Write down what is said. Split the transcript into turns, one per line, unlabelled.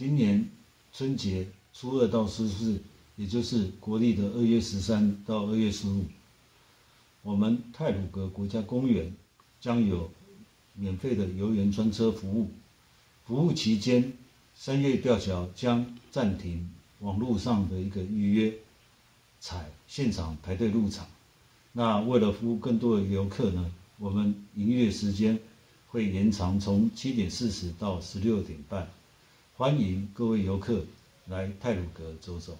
今年春节初二到初四，也就是国历的二月十三到二月十五，我们泰鲁阁国家公园将有免费的游园专车服务。服务期间，三月吊桥将暂停网络上的一个预约，采现场排队入场。那为了服务更多的游客呢，我们营业时间会延长从七点四十到十六点半，欢迎各位游客来泰鲁阁走走。